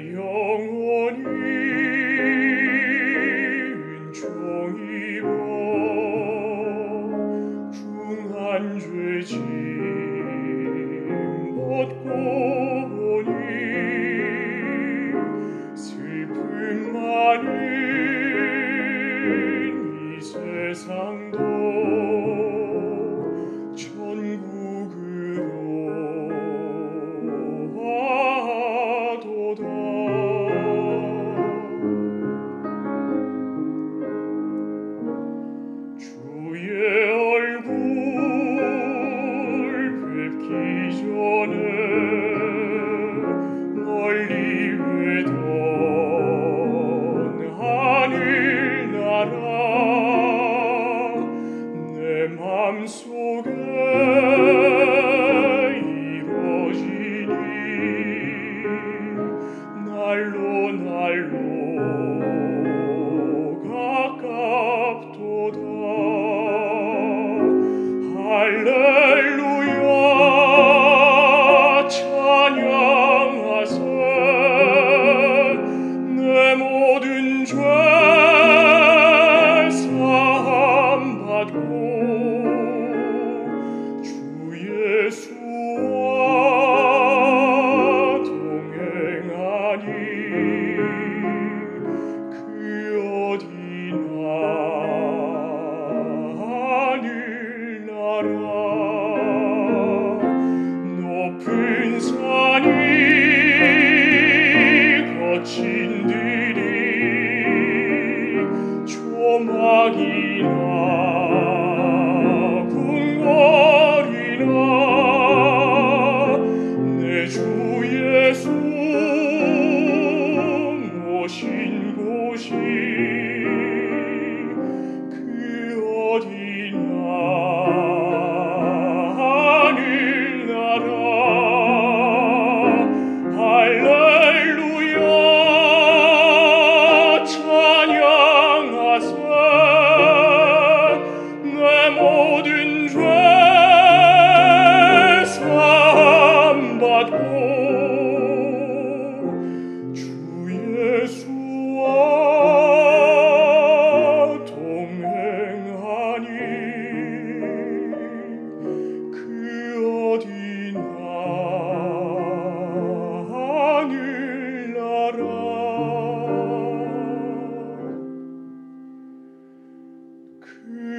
young one. 날로 날로 산이 거친 들이 조막이나 궁궐이나 내 주 예수 모신 곳이 그